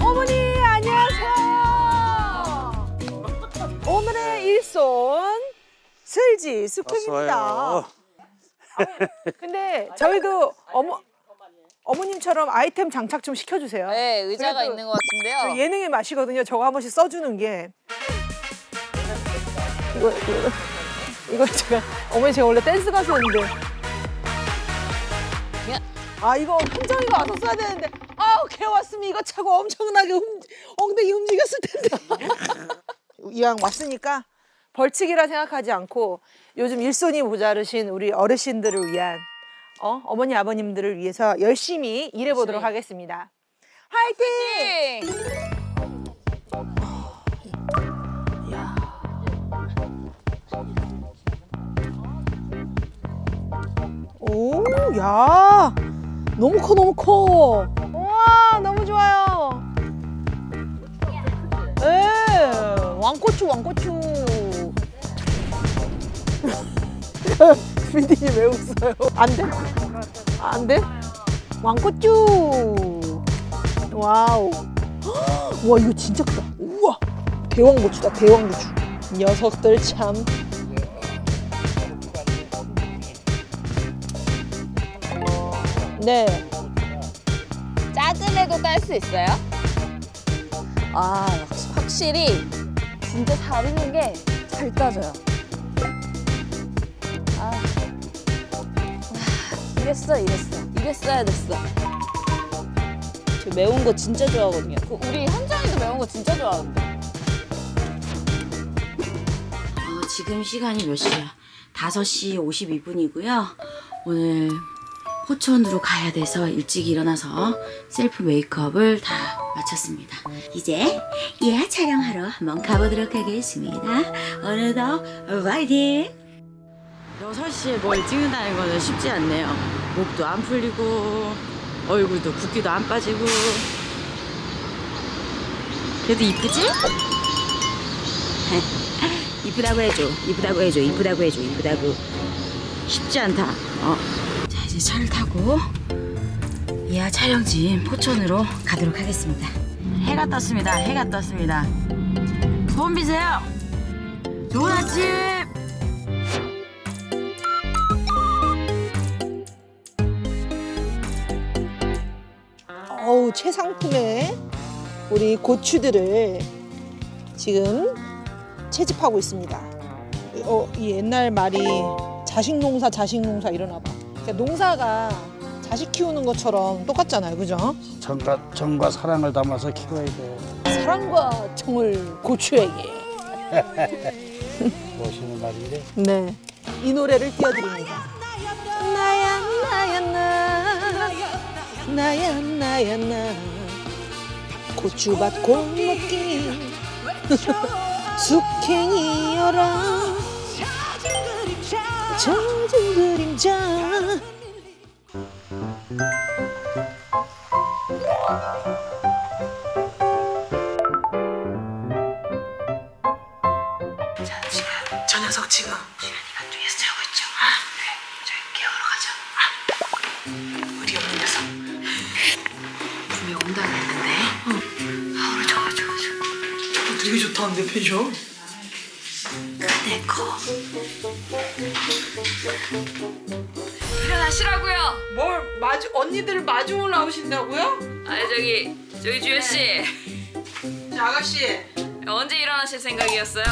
어머니 안녕하세요. 오늘의 일손 슬지 숙행입니다. 근데 저희도 어머 어머님처럼 아이템 장착 좀 시켜주세요. 네, 의자가 그래도 있는 것 같은데요. 저 예능의 맛이거든요. 저거 한 번씩 써주는 게. 이거 이거 이거 제가 어머니 제가 원래 댄스 가수였는데. 야. 아 이거 현정이가 와서 써야 되는데 아우 걔 왔으면 이거 차고 엄청나게 움, 엉덩이 움직였을 텐데. 이왕 왔으니까 벌칙이라 생각하지 않고 요즘 일손이 모자르신 우리 어르신들을 위한 어? 어머니 아버님들을 위해서 열심히 일해보도록 하겠습니다. 화이팅! 띵! 야, 너무 커, 너무 커. 우와, 너무 좋아요. 에, 왕고추, 왕고추. 민디님 왜 웃어요? 안 돼? 안 돼? 왕고추. 와우. 헉, 와, 이거 진짜 크다. 우와, 대왕고추다, 대왕고추. 녀석들 참. 네. 짜증내도 딸 수 있어요? 아, 역시 확실히 진짜 다루는 게 잘 따져요. 아, 아, 이랬어, 이랬어. 이랬어야 됐어. 저 매운 거 진짜 좋아하거든요. 그 우리 현정이도 매운 거 진짜 좋아하는데. 어, 지금 시간이 몇 시야? 5시 52분이고요. 오늘 포천으로 가야 돼서 일찍 일어나서 셀프 메이크업을 다 마쳤습니다. 이제 예하 촬영하러 한번 가보도록 하겠습니다. 오늘도 화이팅! 6시에 뭘 찍는다는 거는 쉽지 않네요. 목도 안 풀리고 얼굴도 붓기도 안 빠지고 그래도 이쁘지? 이쁘다고 해줘 이쁘다고 해줘 이쁘다고 해줘 이쁘다고 쉽지 않다 어. 자 이제 차를 타고 이하 촬영지 포천으로 가도록 하겠습니다. 해가 떴습니다. 해가 떴습니다. 돈 비세요. 좋은 아침! 어우 최상품의 우리 고추들을 지금 채집하고 있습니다. 어, 이 옛날 말이 자식 농사 자식 농사 이러나 봐. 그러니까 농사가 자식 키우는 것처럼 똑같잖아요, 그죠? 정과, 정과 사랑을 담아서 키워야 돼. 사랑과 정을 고추에게. 멋있는 말인데. 네, 이 노래를 띄워드립니다. 나야 나야 나 나야 나야 나 고추밭 골목길 숙행이여라 젖은 그림 자. 자 지금 저 녀석 지금 시간이가 뒤에서 자고 있죠? 아, 네. 저희 깨우러 가자 아. 우리 없는 녀석. 분명 온다고 했는데. 오늘 좋아 좋아 좋아 어, 되게 좋다는데 패션 내 거 일어나시라고요. 뭘 마주 언니들 마중을 나오신다고요? 아 저기 저기 주현 씨. 자 아가씨. 언제 일어나실 생각이었어요?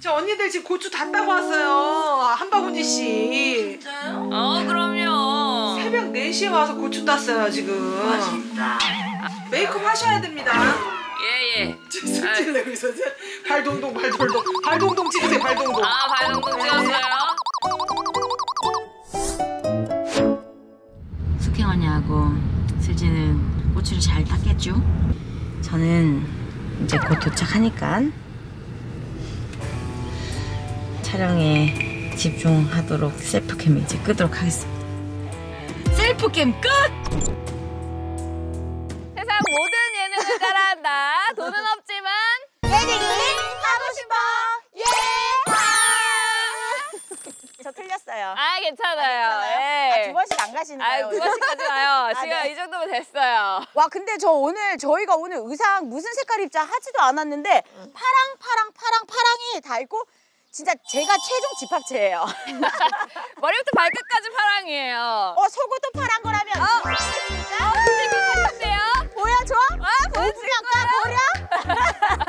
저 언니들 지금 고추 다 따고 왔어요. 한 바구니 씨. 어 그럼요. 새벽 4시에 와서 고추 땄어요 지금. 맛있다. 메이크업 하셔야 됩니다. 예예. 손질 내고 있어 발동동 발동동 발동동 찍으세요 발동동 아 발동동 찍었어요. 숙행 언니하고 슬지는 고추를 잘 닦겠죠? 저는 이제 곧 도착하니까 촬영에 집중하도록 셀프캠 이제 끄도록 하겠습니다. 셀프캠 끝! 세상 모든 예능을 따라한다. 돈은 없 됐어요. 아 괜찮아요. 예. 아, 두 번씩 안 가시는 거예요? 아 두 번씩 가지 마요. 지금 네. 이 정도면 됐어요. 와 근데 저 오늘 저희가 오늘 의상 무슨 색깔 입자 하지도 않았는데 파랑 파랑 파랑 파랑이 다 있고 진짜 제가 최종 집합체예요. 머리부터 발끝까지 파랑이에요. 어 속옷도 파란 거라면 이기겠습니까? 같은데요? 보여줘? 아 보여주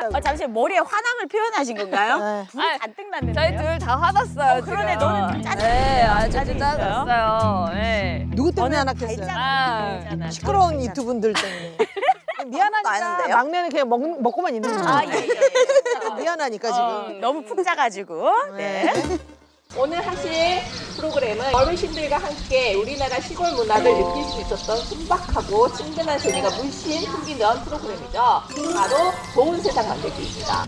면 보려? 어, 잠시 머리에 화남을 표현하신 건가요? 네. 불이 아, 잔뜩 났는데요. 저희 둘 다 화났어요. 어, 그러네. 지금. 너는 좀 짜증 네. 아주 짜증 짜증났어요. 네. 누구 때문에 안? 있잖아. 아, 있잖아. 시끄러운 이 두 분들 때문에. 미안하니까? 막내는 그냥 먹, 먹고만 있는 거죠. 아, 예, 예, 예. 미안하니까 지금. 어, 너무 푹 자가지고. 네. 오늘 하실 프로그램은 어르신들과 함께 우리나라 시골 문화를 느낄 수 있었던 순박하고 친근한 재미가 물씬 풍기는 프로그램이죠. 바로 좋은 세상 만들기입니다.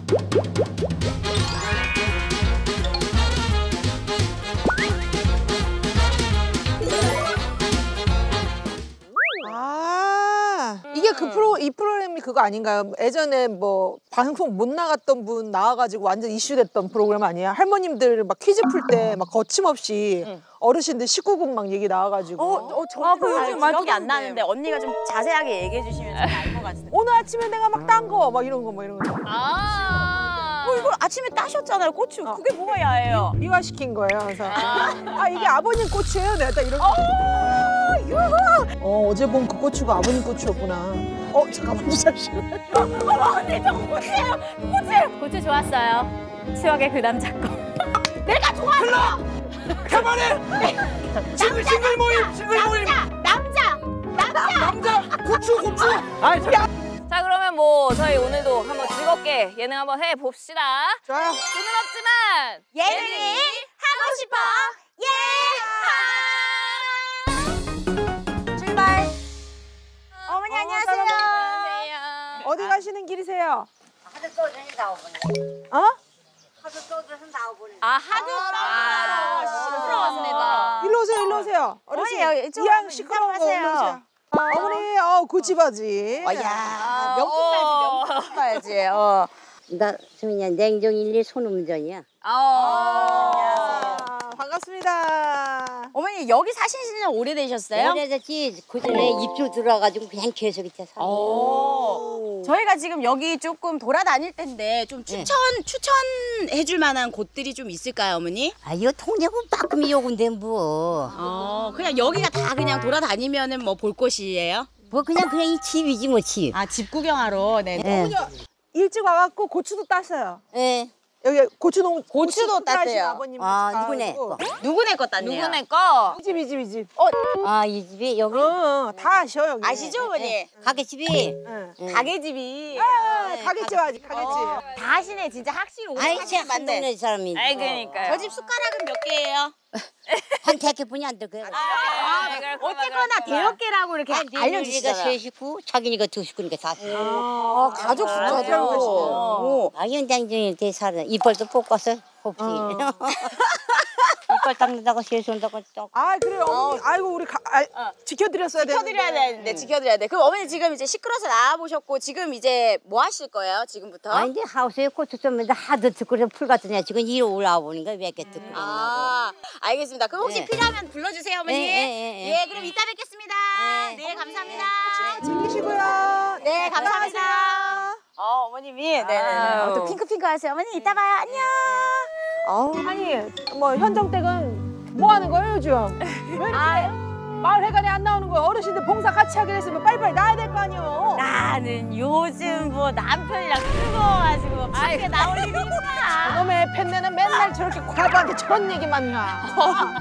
이 프로그램이 그거 아닌가요? 예전에 뭐 방송 못 나갔던 분 나와가지고 완전 이슈됐던 프로그램 아니에요? 할머님들 막 퀴즈 풀 때 막 거침없이 어르신들 19금 막 얘기 나와가지고 어, 어, 저 아, 그 요즘 기억이 안 나는데 언니가 좀 자세하게 얘기해 주시면 알것 같은데. 오늘 아침에 내가 막 딴 거 막 이런 거 막 이런 거 아. 어, 이거 아침에 따셨잖아요, 고추. 그게 뭐가 야해요? 미화시킨 거예요. 그래서 아 이게 아버님 고추예요? 내가 딱 이런 거. 어 어제 본 그 고추가 아버님 고추였구나. 어 잠깐만 잠시만. 고추 좋았어요. 추억의 그 남자 거. 싱글 싱글 모임 싱글 모임. 자 그러면 뭐 저희 오늘도 한번 즐겁게 예능 한번 해 봅시다. 좋아요. 돈은 없지만 예능이 하고 싶어. 예! 안녕하세요. 안녕하세요. 어디 가시는 길이세요? 어? 아 하드 아, 시끄러웠습니다. 일로 오세요, 일로 오세요. 어르신, 한번 시끄러운 거. 일로 오세요. 어머니, 어, 구찌 바지. 어, 야, 명품 가야지, 명품 가야지. 어. 나 수민이야 냉정 일리. 아. 아, 반갑습니다. 어머니 여기 사신 지는 오래되셨어요? 오래됐지 그 전에 입주 들어와가지고 그냥 계속 있자 사. 오. 저희가 지금 여기 조금 돌아다닐 텐데 좀 추천 추천해줄 만한 곳들이 좀 있을까요, 어머니? 아 이거 통제고 빠끔이 요건데 뭐. 어, 그냥 여기가 다 그냥 돌아다니면은 뭐 볼 곳이에요? 뭐 그냥 그냥 이 집이지 뭐 집. 아, 집 구경하러. 네. 예. 일찍 와갖고 고추도 땄어요. 예. 여기 고추농 고추도 땄대요. 아버님 아, 집 누구네. 거. 누구네 것 땄네요? 누구네 거? 이 집, 이 집, 이 집. 아이 집이 여기 어, 다 아셔, 여기. 아시죠, 어머니? 가게 집이. 응. 예. 가게 집이 아, 가겠지, 아직 가겠지. 다 하시네, 진짜 확실히 오늘 아이 맞네. 동네 사람이. 아이 그러니까요. 저 집 숟가락은 몇 개예요? 한 대개 분이 안 들고. 아, 네, 그렇구나, 어쨌거나 그렇구나. 대여 개라고 이렇게 알려주시가 알려주시잖아요. 세 식구, 자기니까 두 식구니까 다. 아, 가족 숫자도. 숫자도. 아 연장중에 이렇게 살아. 이빨도 뽑아서 혹시. 이빨 닦는다고 세수한다고 또. 아, 그래요. 어머니. 아이고, 우리 가, 아, 지켜드렸어야 되는데. 지켜드려야 되는데 지켜드려야 돼. 그럼 어머니 지금 이제 시끄러서 나와 보셨고 지금 이제 뭐 하실 거예요? 지금부터? 아 이제 하우스에 고추 좀 하도 듣고 풀 같은 애 지금 이리 올라와 보니까 몇개 듣고 그러고. 아, 알겠습니다. 그럼 혹시 네. 필요하면 불러주세요, 어머니. 예, 예, 그럼 이따 뵙겠습니다. 네. 네, 감사합니다. 챙기시고요. 네, 감사합니다. 어, 어머님이. 네네네. 아유. 어, 또 핑크핑크 하세요. 어머니, 이따 봐요. 안녕. 어우, 아니, 뭐, 현정댁은 뭐 하는 거예요, 요즘? 왜 이렇게 마을 회관에 안 나오는 거예요? 어르신들 봉사 같이 하기로 했으면 빨리빨리 나야 될 거 아니에요? 나는 요즘 뭐 남편이랑 뜨거워가지고 밖에 나올 일이 있나? 저놈의 팬네는 맨날 저렇게 과부한테 저런 얘기만 가.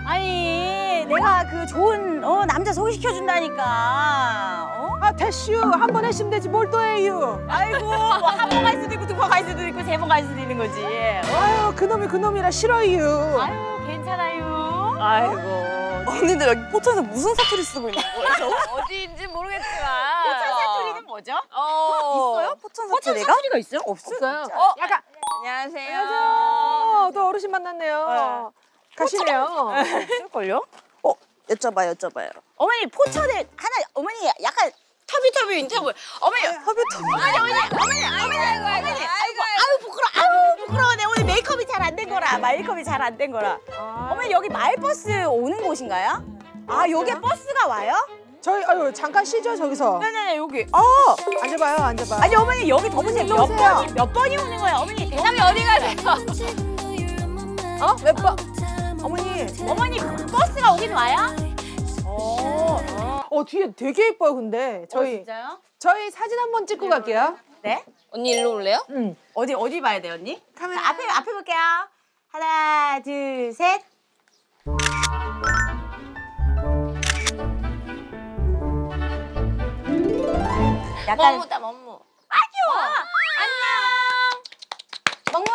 아니, 내가 그 좋은 어, 남자 소개시켜준다니까. 어? 아, 대슈 한 번 했으면 되지 뭘 또 해요? 아이고, 뭐 한번 갈 수도 있고 두 번 갈 수도 있고 세 번 갈 수도 있는 거지. 아유, 그놈이 그놈이라 싫어요. 아유, 괜찮아요. 아이고. 언니들 여기 포천에서 무슨 사투리 쓰고 있는 거예요? 어디인지 모르겠지만. 포천 사투리는 뭐죠? 어. 있어요? 포천 사투리가? 사투리가 있어요? 없어요. 어, 약간 안녕하세요. 어, 또 어르신 만났네요. 가시네요. 있을걸요? 어, 여쭤봐요, 여쭤봐요. 어머니 포천에 하나 어머니 약간 터비터비인지 뭐 어머니 터비터비 아니 어머니 어머니 어머니 어머니 아이고 아유 부끄러 아유 부끄러워네 오늘 메이크업이 잘 안 된 거라. 메이크업이 잘 안 된 거라. 어머니 여기 마을버스 오는 곳인가요? 아 여기에 버스가 와요? 저희 아유 잠깐 쉬죠 저기서. 네네네 여기. 어 앉아봐요 앉아봐. 아니 어머니 여기 더 보세요. 몇. 번이 몇 번이 오는 거예요, 어머니? 어머니 어디 가세요? 어? 몇 번? 어머니. 어머니 버스가 오긴 와요? 어. 어 뒤에 되게 예뻐요 근데 저희 진짜요? 저희 사진 한번 찍고 갈게요. 네? 언니 일로 올래요? 응. 어디 어디 봐야 돼요, 언니? 카메라. 자, 앞에 앞에 볼게요. 하나, 둘, 셋. 약간 멍무다 멍무. 멍멍.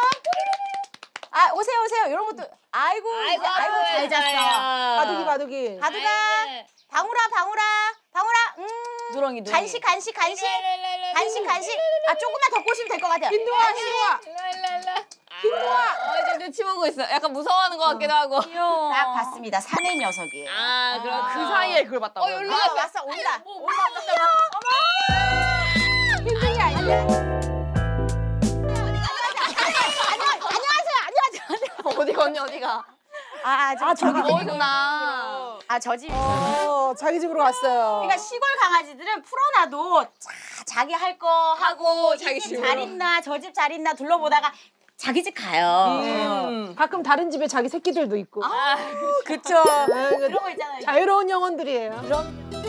아 오세요 오세요 이런 것도 아이고 아이고, 아이고 잘 잤어. 바둑이 바둑이. 바둑아 방울아 방울아 방울아 음 누렁이 누렁이. 간식 간식 간식 간식 간식 아 조금만 더 꼬시면 될 것 같아요. 흰둥아 흰둥아. 어, 지금 눈치 보고 있어. 약간 무서워하는 것 같기도 하고. 귀여워. 딱 봤습니다 사내 녀석이에요. 아, 그럼 그 사이에 그걸 봤다고. 어, 여기로 아, 왔어. 왔어 온다. 흰둥이 아니야? 어디가 언니 어디가? 아, 저, 저기 어디구나. 아, 저 집. 어 자기 집으로 갔어요. 그러니까 시골 강아지들은 풀어놔도 자, 자기 할 거 하고 자기 집잘 있나 저 집 잘 있나 둘러보다가 자기 집 가요. 음. 가끔 다른 집에 자기 새끼들도 있고. 그쵸. 아, 이거 그런 거 있잖아요. 자유로운 영혼들이에요. 그럼